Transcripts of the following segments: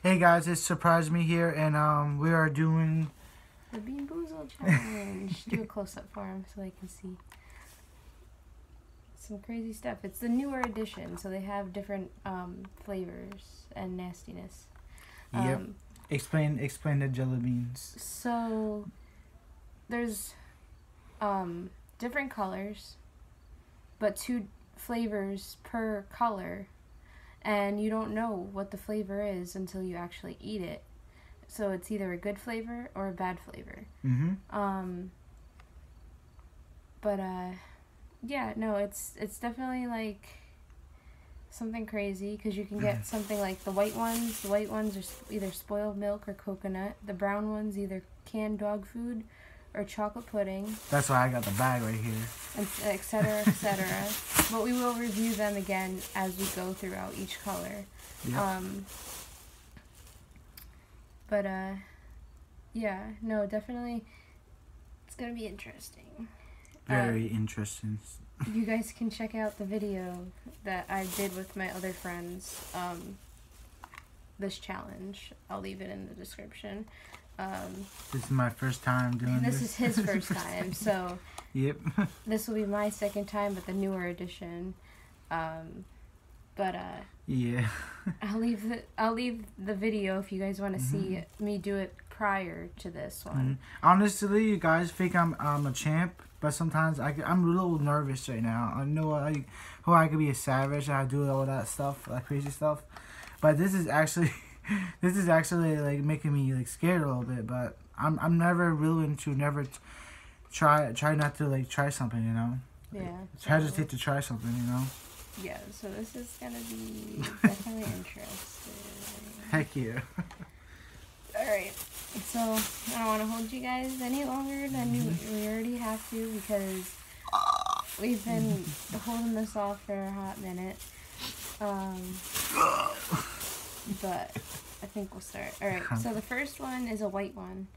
Hey guys, it's SurpriseMe here, and um, we are doing. The Bean Boozled Challenge. Do a close up for him so they can see. Some crazy stuff. It's the newer edition, so they have different um, flavors and nastiness. Yep. Um, Explain, explain the jelly beans. So there's um, different colors, but two flavors per color, and you don't know what the flavor is until you actually eat it. So it's either a good flavor or a bad flavor. Mm-hmm. Um, but uh, yeah, no, it's it's definitely like something crazy because you can get something like the white ones. The white ones are either spoiled milk or coconut. The brown ones either canned dog food or chocolate pudding, That's why I got the bag right here. and et cetera, et cetera. but we will review them again as we go throughout each color. Yep. Um, but uh, yeah, no, definitely, it's gonna be interesting. Very interesting. You guys can check out the video that I did with my other friends. Um, this challenge, I'll leave it in the description. Um, This is my first time doing and this. this is his first time, so Yep. this will be my second time, but the newer edition. Um, but uh, yeah. I'll leave the I'll leave the video if you guys want to see me do it prior to this Mhm. one. Honestly, you guys think I'm I'm a champ, but sometimes I I'm a little nervous right now. I know I who I could be a savage and I do all that stuff, that crazy stuff, but this is actually this is actually like making me like scared a little bit. But I'm I'm never willing to never t- try try not to like try something, you know. Yeah. so- Hesitate to try something, you know. Yeah. So this is gonna be definitely interesting. Heck yeah. All right. So I don't want to hold you guys any longer than we, we already have to because we've been holding this off for a hot minute. Um, but I think we'll start. All right. So the first one is a white one.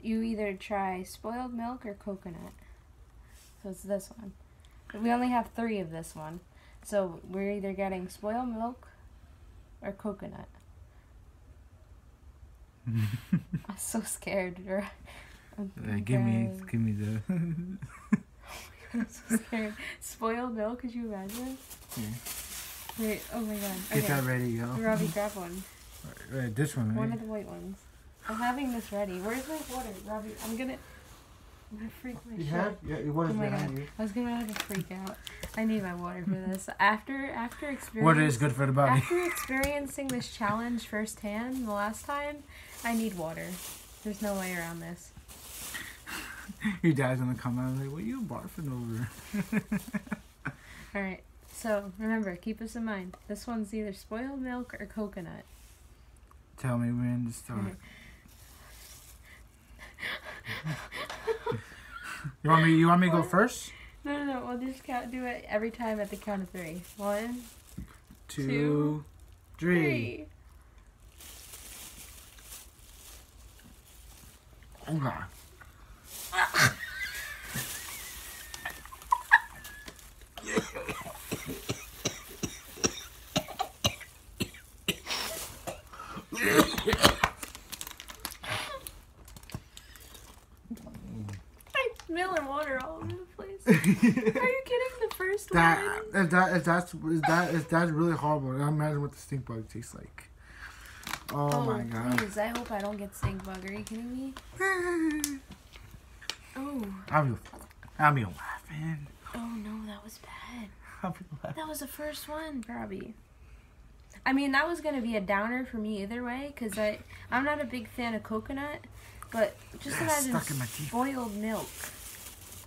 You either try spoiled milk or coconut. So it's this one. We only have three of this one. So we're either getting spoiled milk or coconut. I'm so scared. I'm Uh, give me give me the. I'm so scared. Spoiled milk? Could you imagine? Yeah. Wait. Oh my god. Get that ready, yo. Robbie, grab one. Right, this one, One of the white ones. I'm having this ready. Where's my water, Robbie? I'm gonna. I'm gonna freak my You shit. have? Yeah, it was Oh my god. you. I was gonna have a freak out. I need my water for this. After after experience. Water is good for the body. After experiencing this challenge firsthand the last time, I need water. There's no way around this. Your dad's gonna come out like, what you barfing over? All right. So remember, keep this in mind. This one's either spoiled milk or coconut. Tell me when to start. you want me? You want me to go first? No, no, no. We'll just count, do it every time at the count of three. One, Two, Two, three. three. Oh god. I'm spilling water all over the place. Are you kidding? The first That one. if that if that's if that if that's really horrible. I imagine what the stink bug tastes like. Oh, oh my god. Please, I hope I don't get stink bug. Are you kidding me? Oh, I'll be laughing. oh no, that was bad. That was the first one, Robbie. I mean, that was gonna be a downer for me either way, cause I I'm not a big fan of coconut, but just imagine stuck in my teeth. spoiled milk.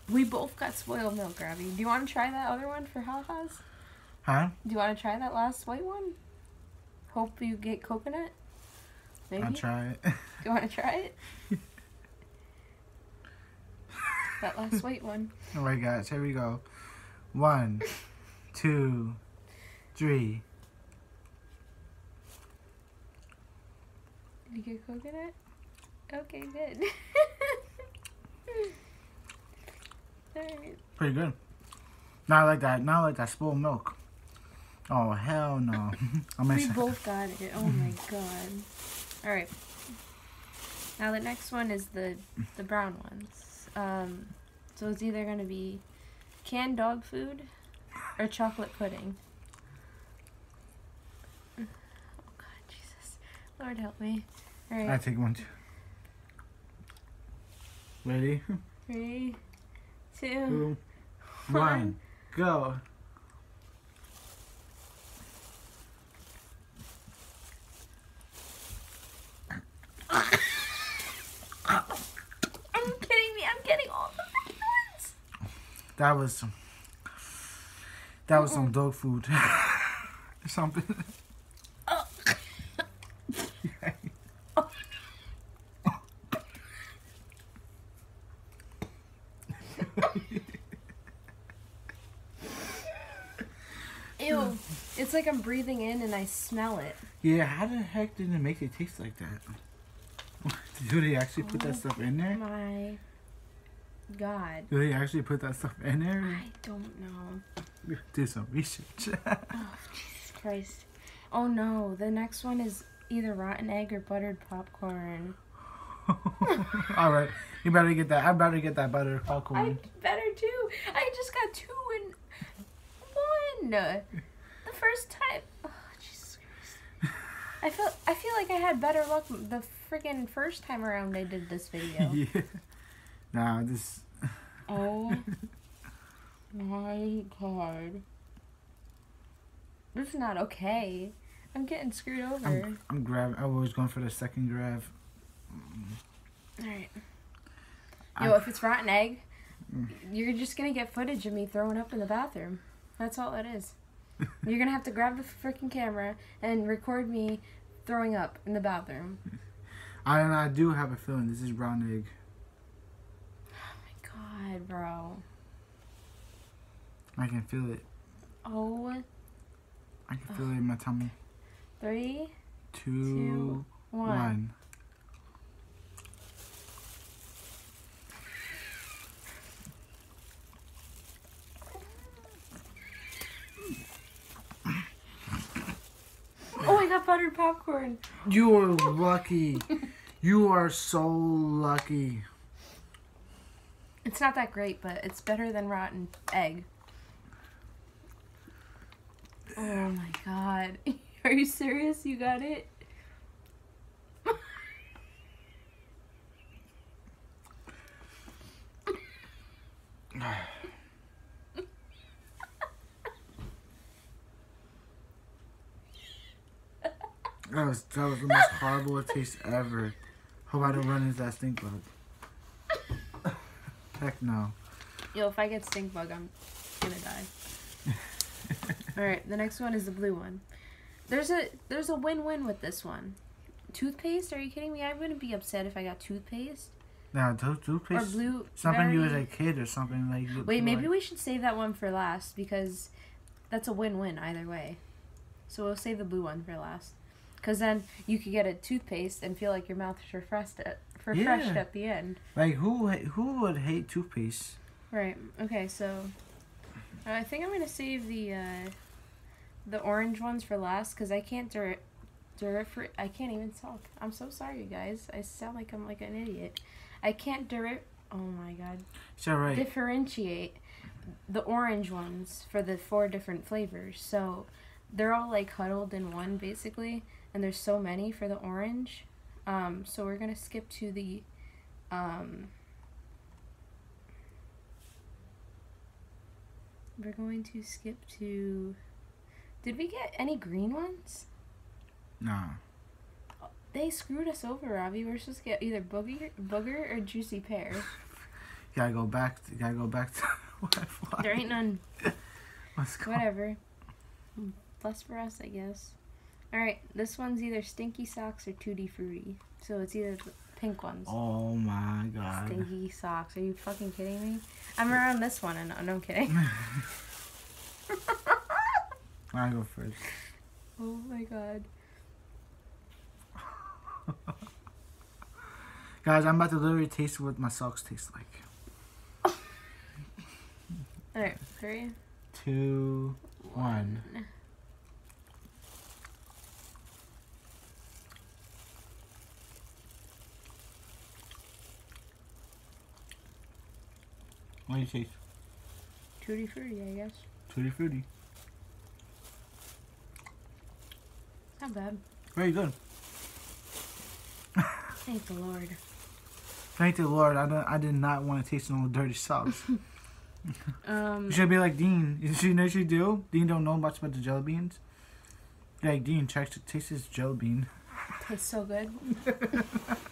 We both got spoiled milk, Robbie. Do you want to try that other one for ha-has? Huh? Do you want to try that last white one? Hope you get coconut. Maybe. I'll try it. Do you want to try it? that last white one. Alright guys, here we go. One, two, three. You get coconut? Okay, good. Alright. Pretty good. Not like that. Not like that spoiled milk. Oh hell no! I'm We both got it. Oh my god. All right. Now the next one is the the brown ones. Um, so it's either gonna be canned dog food or chocolate pudding. Oh God, Jesus, Lord help me. All I take one too. Ready? three, two, Two, one. one, go. Are you kidding me? I'm getting all the ones. That was some. That was some dog food. Something. Oh. Ew. It's like I'm breathing in and I smell it. Yeah, how the heck did it make it taste like that? Do they actually put that oh stuff in there? My God. Do they actually put that stuff in there? I don't know. Do some research. Oh, Jesus Christ. Oh no, the next one is either rotten egg or buttered popcorn. All right, you better get that. I better get that butter I popcorn. better too. I just got two and one. The first time. Oh, Jesus Christ. I feel I feel like I had better luck the freaking first time around I did this video. yeah. Nah, this. Oh my god. This is not okay. I'm getting screwed over. I'm, I'm grabbing. I was going for the second grab. Mm-hmm. Alright. I- Yo, if it's rotten egg, you're just gonna get footage of me throwing up in the bathroom. That's all it is. You're gonna have to grab the freaking camera and record me throwing up in the bathroom. I I do have a feeling this is brown egg. Oh my god, bro. I can feel it. Oh, I can feel it in my tummy. three, Two, one. one. Got buttered popcorn. You are lucky. you are so lucky. It's not that great, but it's better than rotten egg. Oh my god. Are you serious? You got it? That was that was the most horrible taste ever. Hope I don't run into that stink bug. Heck no. Yo, if I get stink bug, I'm gonna die. Alright, the next one is the blue one. There's a there's a win-win with this one. Toothpaste? Are you kidding me? I wouldn't be upset if I got toothpaste. Now, those Or toothpaste, blue. something you as a kid or something like. Wait, maybe like- we should save that one for last because that's a win-win either way. So we'll save the blue one for last. Cause then you could get a toothpaste and feel like your mouth is refreshed at, refreshed Yeah. at the end. Like who who would hate toothpaste? Right. Okay. So I think I'm gonna save the uh, the orange ones for last because I can't dur- dur- I can't even talk. I'm so sorry, you guys. I sound like I'm like an idiot. I can't dur- Oh my god. It's alright. Differentiate the orange ones for the four different flavors. So they're all like huddled in one basically, and there's so many for the orange. Um, so we're gonna skip to the um, we're going to skip to did we get any green ones No. they screwed us over robbie we're supposed to get either booger booger or juicy pear Gotta go back. To, gotta go back to. there ain't none Let's go. whatever plus for us i guess all right this one's either stinky socks or tutti frutti so it's either the pink ones Oh my god. stinky socks are you fucking kidding me i'm around this one and no, i'm kidding I go first. oh my god Guys, I'm about to literally taste what my socks taste like. all right three Two, one. What do you taste? Tutti frutti, I guess. Tutti frutti. Not bad. Very good. Thank the Lord. Thank the Lord. I don't, I did not want to taste no dirty sauce. Um, you should be like Dean. You should know what you do. Dean don't know much about the jelly beans. You're like Dean, check taste this jelly bean. tastes so good.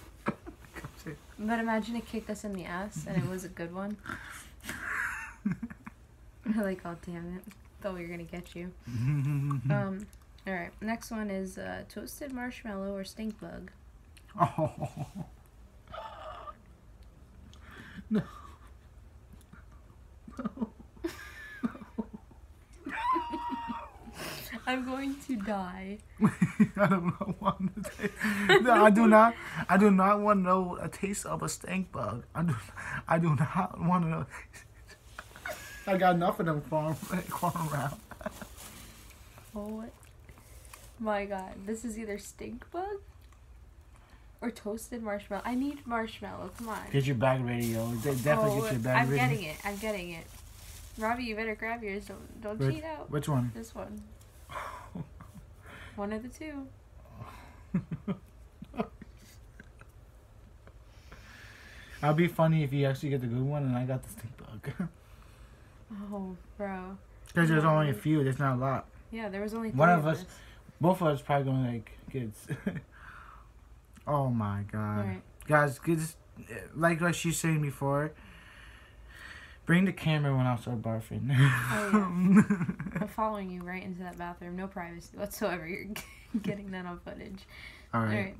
But imagine it kicked us in the ass and it was a good one. Like, oh damn it. Thought we were gonna get you. Um alright, next one is uh, toasted marshmallow or stink bug. oh. No. I'm going to die. I don't want to taste. No, I do not. I do not want to know a taste of a stink bug. I do. I do not want to know. I got enough of them farm farm around. Oh my god. This is either stink bug or toasted marshmallow. I need marshmallow. Come on. Get your bag ready, yo. De- definitely Oh, get your bag I'm ready. getting it. I'm getting it. Robbie, you better grab yours. Don't don't Which- cheat out. Which one? This one. One of the two. I'll be funny if you actually get the good one and I got the stink bug. Oh, bro. Because there's only a few. There's not a lot. Yeah, there was only three One of us. us- Both of us probably gonna like kids. oh my god. Alright. Guys, kids, like what she's saying before. Bring the camera when I start barfing. Oh, I'm following you right into that bathroom. No privacy whatsoever. You're getting that on footage. All All right. right.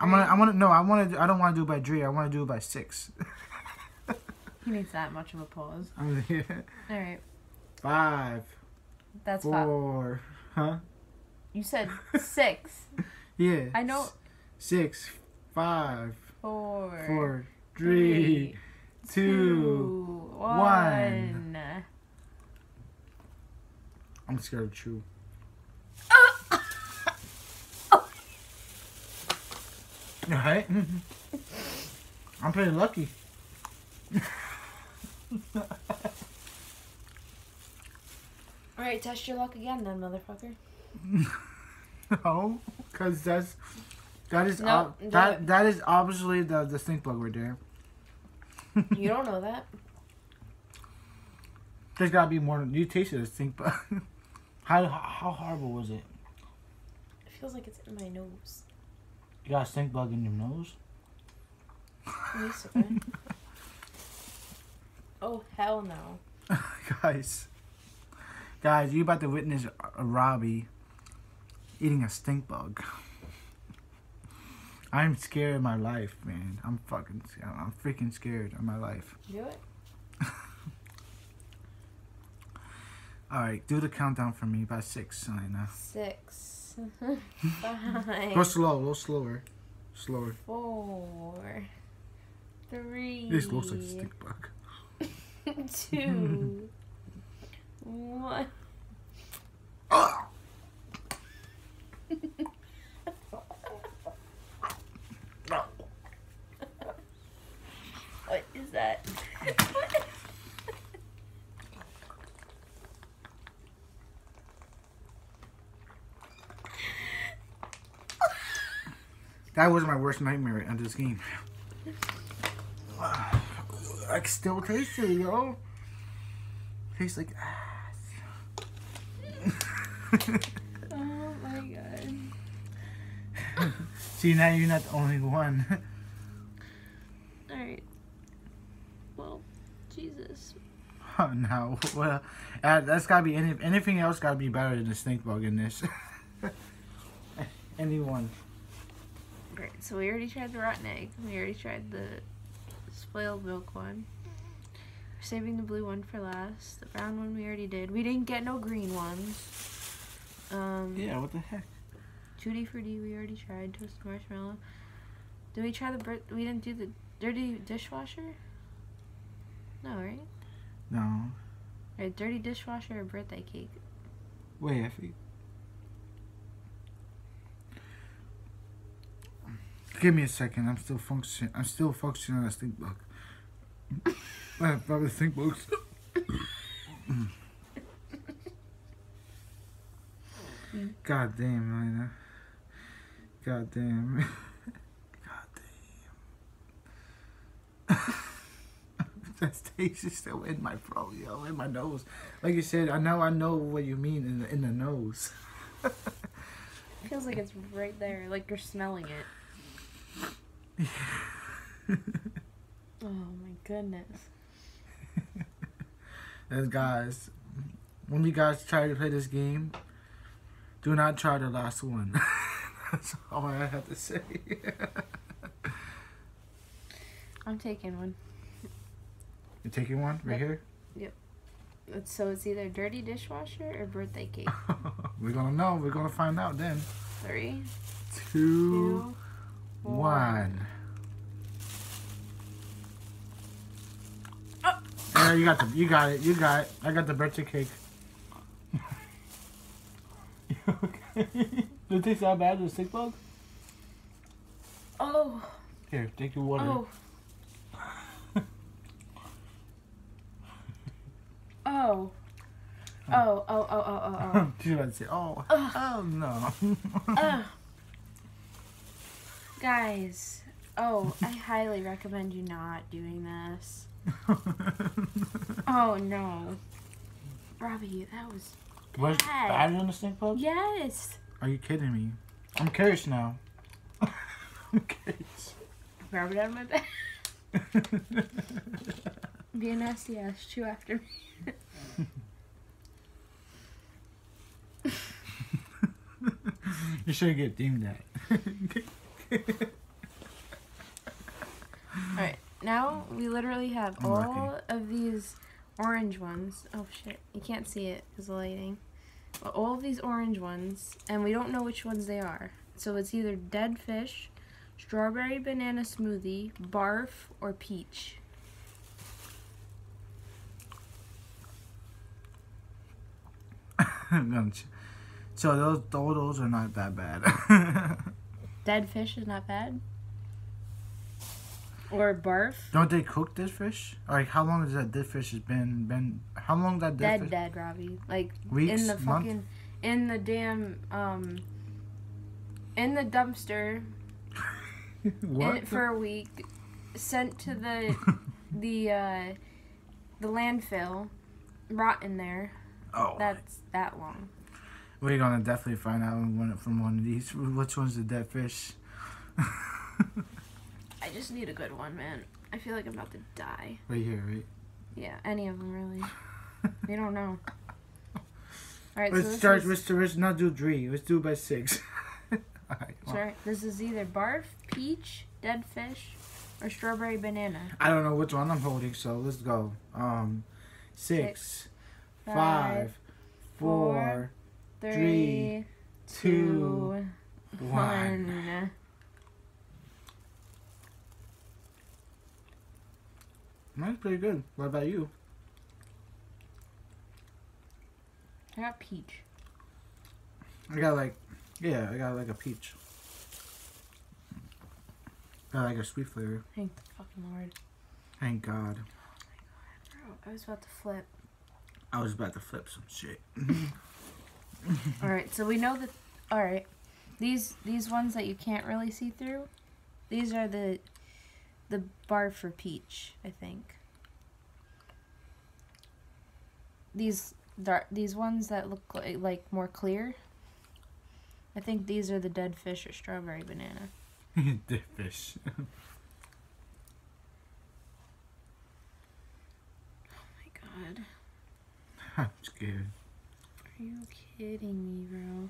I'm gonna. I want to. No, I want to. I don't want to do it by three. I want to do it by six. He needs that much of a pause. I'm here. All right. Five, That's five. four, huh? You said six. Yeah. I know. Six, five, Four. four, three, two. one. one. I'm scared of chew. Right? I'm pretty lucky. All right, test your luck again, then, motherfucker. No, because that's that is that that is obviously the the stink bug right there. You don't know that. There's gotta be more. You tasted a stink bug. how how horrible was it? It feels like it's in my nose. You got a stink bug in your nose? At least okay. oh hell no. guys, guys, you about to witness a Robbie eating a stink bug. I'm scared of my life, man. I'm fucking, I'm freaking scared of my life. Do it. All right, do the countdown for me by six, Selena. Six. Five. Go slow, a little slower, slower. Four. Three. This looks like a stink bug. Two. one. What is that? That was my worst nightmare on this game. Can still tasty, yo. Tastes like ass. oh my god. See, now you're not the only one. Alright. Well, Jesus. oh, no. Well, uh, that's gotta be any, anything else. Gotta be better than the stink bug in this. Anyone. Great. So we already tried the rotten egg. We already tried the spoiled milk one. We're saving the blue one for last. The brown one we already did. We didn't get no green ones. Um, Yeah. What the heck? Tutti frutti we already tried. Toasted marshmallow. Did we try the We didn't do the dirty dishwasher. No, right? No. Right, dirty dishwasher or birthday cake. Wait. I think. Give me a second. I'm still functioning. I'm still functioning on a stink bug. I have probably think books. God damn, Lena. God damn. God damn. that taste is still in my throat, yo, in my nose. Like you said, I know, I know what you mean in the in the nose. Feels like it's right there, like you're smelling it. oh my goodness. And guys, when you guys try to play this game, do not try the last one. That's all I have to say. I'm taking one. you taking one right here? Yep. so it's either dirty dishwasher or birthday cake. We're gonna know. We're gonna find out then. Three, Two, two, one. Uh. Yeah, you got the. You got it. You got it. I got the birthday cake. You okay? Does it taste that bad? The stick bug? Oh, Here, take your water. oh. Oh. Oh, oh, oh, oh, oh, oh. She's about to say, oh, Ugh. oh no. Ugh. Guys, oh, I highly recommend you not doing this. Oh no. Robbie, that was What's bad. bad on the stink bug? Yes. Are you kidding me? I'm curious now. I'm curious. Grab it out of my bag. Be a nasty ass. Chew after me. you should get deemed that. Alright, now we literally have I'm all of these orange ones. Oh shit, you can't see it because of lighting. But all of these orange ones, and we don't know which ones they are. So it's either dead fish, strawberry banana smoothie, barf, or peach. so those those are not that bad. Dead fish is not bad. Or barf. Don't they cook this fish? Like how long has that dead fish has been been? How long that dead, Dead, fish? dead, Robbie. Like Weeks, in the month? fucking, in the damn, um, in the dumpster what? in, for a week, sent to the the uh, the landfill, rot in there. oh, That's that long. We're gonna definitely find out one from one of these. Which one's the dead fish? I just need a good one, man. I feel like I'm about to die. right here, right? Yeah, any of them really. we don't know. All right, Let's this start. is, Let's, let's not do three. Let's do by six. Alright, well, sorry, this is either barf, peach, dead fish, or strawberry banana. I don't know which one I'm holding, so let's go. Um, six, five, four, three, two, one. one. That's pretty good. What about you? I got peach. I got like, yeah, I got like a peach. Got like a sweet flavor. Thank the fucking lord. Thank God. Oh bro, I was about to flip. I was about to flip some shit. All right, so we know that. All right, these these ones that you can't really see through, these are the the bar for peach, I think. These dark these ones that look like, like more clear. I think these are the dead fish or strawberry banana. dead fish. Oh my god, I'm scared. Are you kidding me, bro?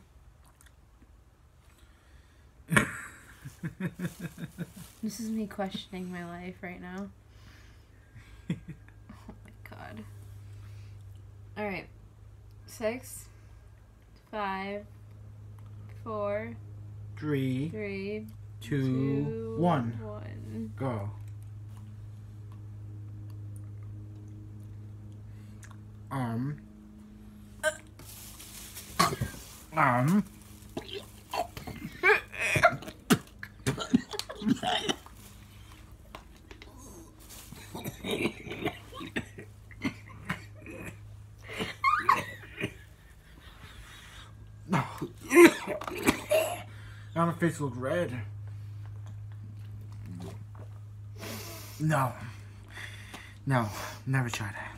This is me questioning my life right now. Oh my god. Alright. Six, five, four, Three, three, two, two, one. one. Go. Um. Um. now my face looks red. No. No, never try that.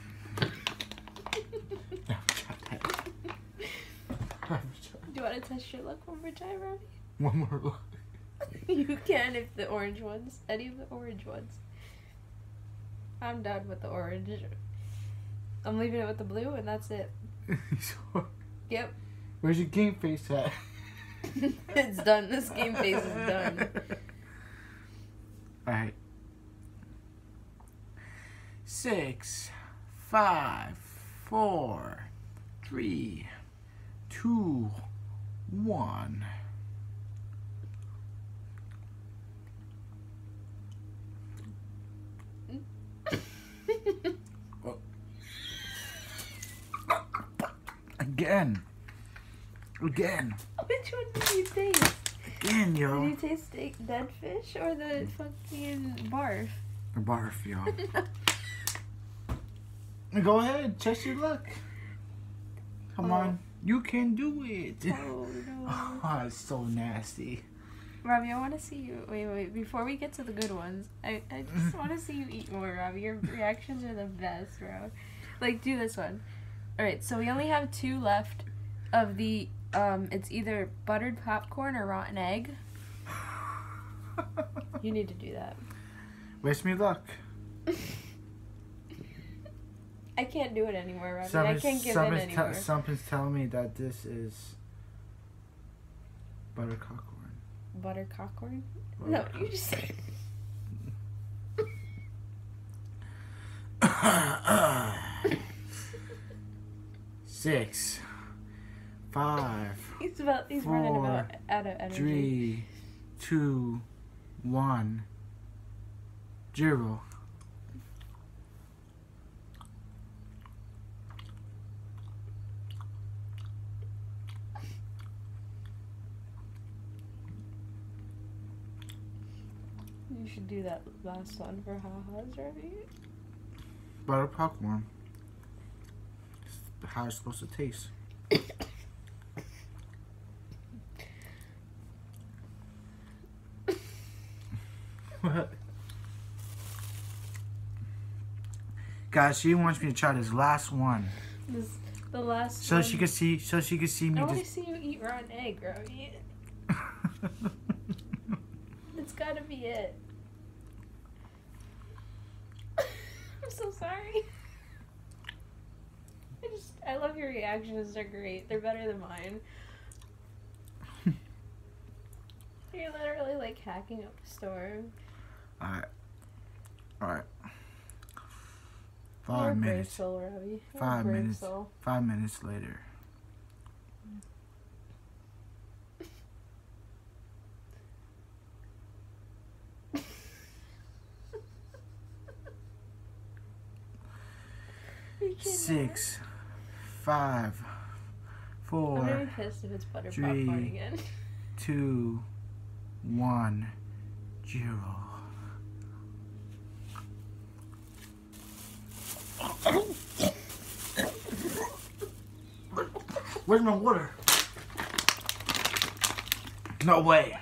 Want to test your luck one more time, Robbie? One more look. you can if the orange ones, any of the orange ones. I'm done with the orange. I'm leaving it with the blue, and that's it. Yep, Where's your game face at? it's done. This game face is done. Alright. Six, five, four, three, two, one. Oh. Again. Again. Which one did you taste? Again, yo. Did you taste the dead fish or the fucking barf? The Barf, yo. Go ahead, test your luck. Come Oh. on, you can do it. oh no. Oh, it's so nasty. Robbie, I want to see you. Wait, wait. Before we get to the good ones, I, I just want to see you eat more, Robbie. Your reactions are the best, bro. Like, do this one. All right, so we only have two left of the. Um, it's either buttered popcorn or rotten egg. You need to do that. Wish me luck. I can't do it anymore, Robbie. I can't give in something's, anymore. te- something's telling me that this is buttercock Butter popcorn? corn. No, you just said. Six, five, He's about. He's running about out of energy. three, two, one, zero. You should do that last one for ha-has, Robbie. Butter popcorn. It's how it's supposed to taste. what? Guys, she wants me to try this last one, This the last. so one. she could see, so she could see me. I want to see you eat raw egg, Robbie. It's gotta be it. I'm so sorry. I just, I love your reactions. They're great. They're better than mine. You're literally like hacking up the storm. All right, all right. You're Five minutes. soul, Five minutes. soul. Five minutes later. You cannot. Six, five, I'm gonna be pissed if it's butter three, popcorn again. two, one, zero. Where's my water? No way.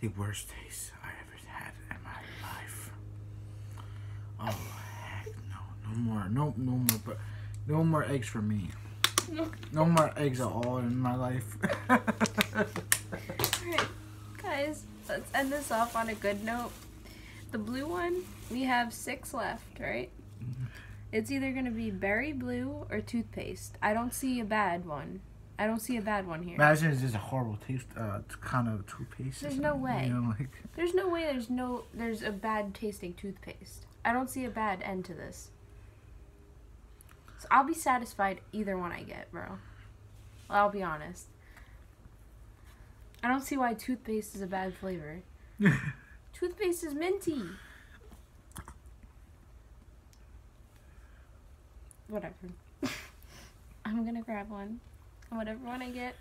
The worst taste I ever had in my life. Oh heck no. No more. No no more but no more eggs for me. No. More eggs at all in my life. Alright, guys, let's end this off on a good note. The blue one, we have six left, right? Mm-hmm. It's either gonna be berry blue or toothpaste. I don't see a bad one. I don't see a bad one here. Imagine it's just a horrible taste, uh, kind of toothpaste. There's no way. You know, like There's no way there's no there's a bad tasting toothpaste. I don't see a bad end to this. So I'll be satisfied either one I get, bro. I'll be honest. I don't see why toothpaste is a bad flavor. Toothpaste is minty. Whatever. I'm gonna grab one. Whatever one I get,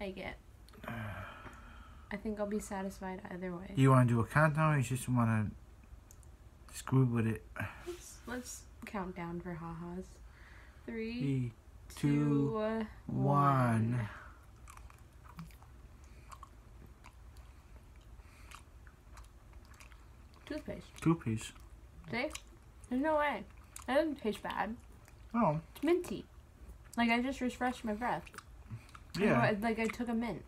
I get. I think I'll be satisfied either way. You want to do a countdown or you just want to screw with it? Let's, let's count down for ha-has. Three, Three, two, two, uh, one. Toothpaste. Toothpaste. See? There's no way. That doesn't taste bad. Oh, It's minty. Like I just refreshed my breath. yeah. I- Like I took a mint.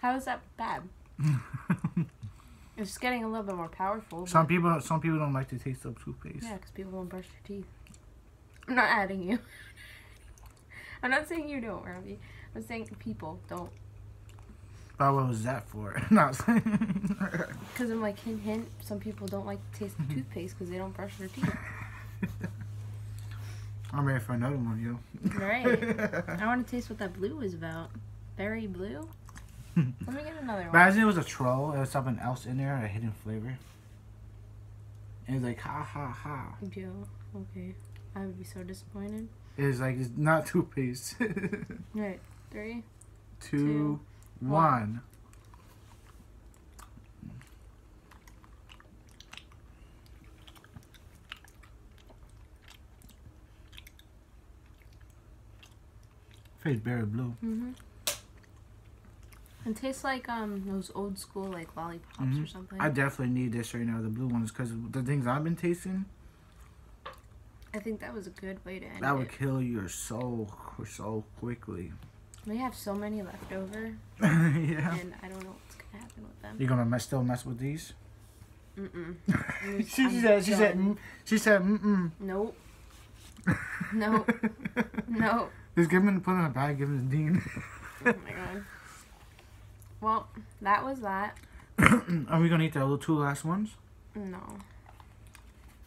How is that bad? It's getting a little bit more powerful. some people, some people don't like the taste of toothpaste. Yeah, because people won't brush their teeth. I'm not adding you. I'm not saying you don't, Robbie. I'm saying people don't. But what was that for? Not. Because I'm like, hint, hint, some people don't like the taste of toothpaste because they don't brush their teeth. I'm ready for another one, yo. Right. I want to taste what that blue is about. Berry blue? Let me get another one. Imagine it was a troll. It was something else in there, a hidden flavor. And it's like ha ha ha. Yo, okay. I would be so disappointed. It's like it's not toothpaste. Right. Three. Two, Two, one. Face berry blue. Mm-hmm. It tastes like um those old school like lollipops or Mhm. something. I definitely need this right now, the blue ones, because the things I've been tasting, I think that was a good way to end that would it. kill your soul so quickly. We have so many left over, yeah. and I don't know what's gonna happen with them. You're gonna mess, still mess with these? Mm-mm. she I'm said. She said. Mm, she said. Mm Nope. Nope. Nope. Just give him put it in a bag. Give him to Dean. Oh my god. Well, that was that. Are we gonna eat the little two last ones? No.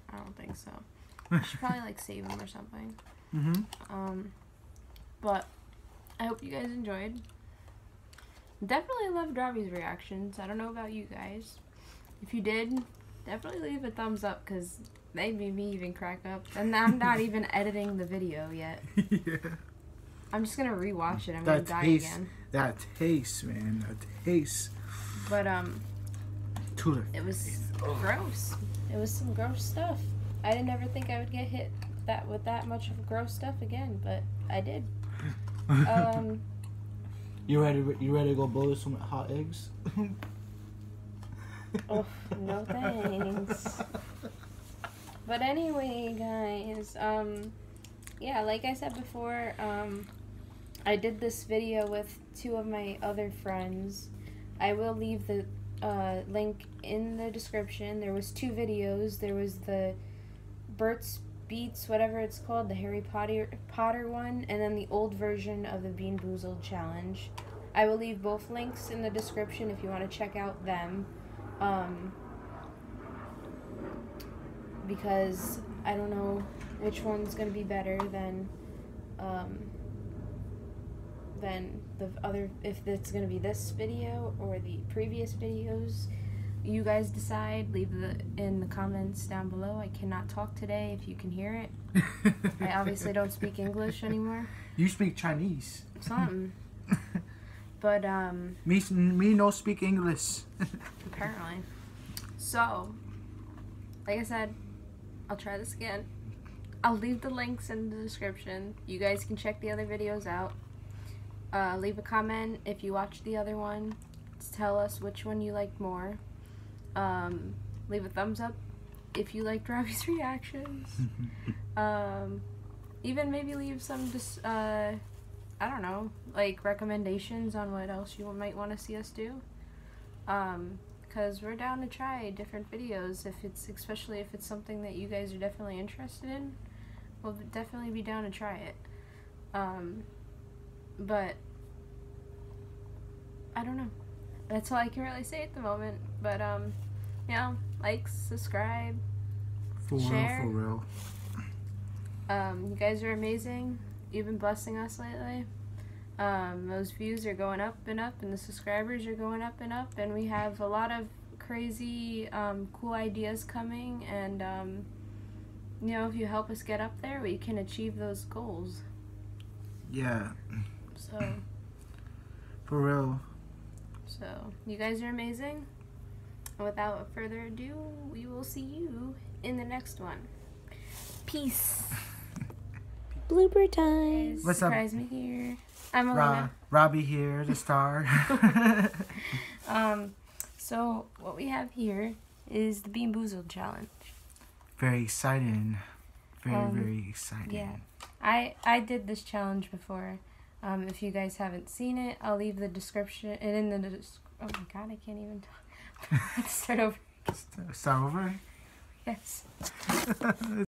I don't think so. I should probably like save them or something. Mm-hmm. Um, but I hope you guys enjoyed. Definitely loved Robbie's reactions. I don't know about you guys. If you did, definitely leave a thumbs up because they made me even crack up. And I'm not even editing the video yet. yeah. I'm just gonna rewatch it. I'm That gonna die again. That taste, man. That taste. But um, To it was face. Oh. gross. It was some gross stuff. I didn't ever think I would get hit that with that much of gross stuff again, but I did. Um. you ready? You ready to go boil some hot eggs? Oh, no thanks. But anyway, guys, um, yeah, like I said before, um, I did this video with two of my other friends. I will leave the uh, link in the description. There was two videos. There was the Burt's Beats, whatever it's called, the Harry Potter Potter one, and then the old version of the Bean Boozled challenge. I will leave both links in the description if you want to check out them. Um, because I don't know which one's gonna be better than um, than the other if it's gonna be this video or the previous videos. You guys decide. Leave the in the comments down below. I cannot talk today. If you can hear it, I obviously don't speak English anymore. You speak Chinese. Something, but um. Me, me no speak English. Apparently. So, like I said, I'll try this again. I'll leave the links in the description. You guys can check the other videos out. Uh, leave a comment if you watched the other one. to Tell us which one you liked more. Um, leave a thumbs up if you liked Robbie's reactions. Um, even maybe leave some just uh, I don't know, like recommendations on what else you might want to see us do. Um, because we're down to try different videos if it's especially if it's something that you guys are definitely interested in we'll definitely be down to try it um but i don't know that's all i can really say at the moment but um know like subscribe For Share. real, for real. um you guys are amazing you've been blessing us lately um, those views are going up and up and the subscribers are going up and up and we have a lot of crazy, um, cool ideas coming, and um, you know, if you help us get up there, we can achieve those goals. Yeah, So, for real. so you guys are amazing. And without further ado, we will see you in the next one. Peace. Blooper time. What's up? SurpriseMe here. I'm Ra- Robbie here, the star. Um, so what we have here is the Bean Boozled challenge. very exciting. Very, Um, very exciting. yeah. I I did this challenge before. Um, if you guys haven't seen it, I'll leave the description and in the des- oh my god, I can't even talk. Start over. Start over. Yes.